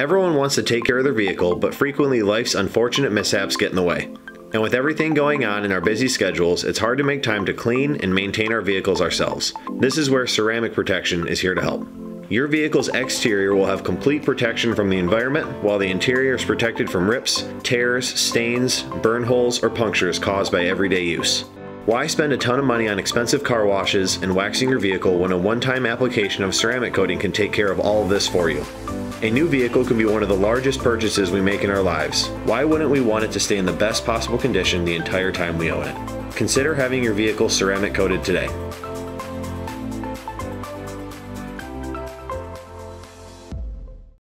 Everyone wants to take care of their vehicle, but frequently life's unfortunate mishaps get in the way. And with everything going on in our busy schedules, it's hard to make time to clean and maintain our vehicles ourselves. This is where Ceramic Protection is here to help. Your vehicle's exterior will have complete protection from the environment, while the interior is protected from rips, tears, stains, burn holes, or punctures caused by everyday use. Why spend a ton of money on expensive car washes and waxing your vehicle when a one-time application of ceramic coating can take care of all of this for you? A new vehicle can be one of the largest purchases we make in our lives. Why wouldn't we want it to stay in the best possible condition the entire time we own it? Consider having your vehicle ceramic coated today.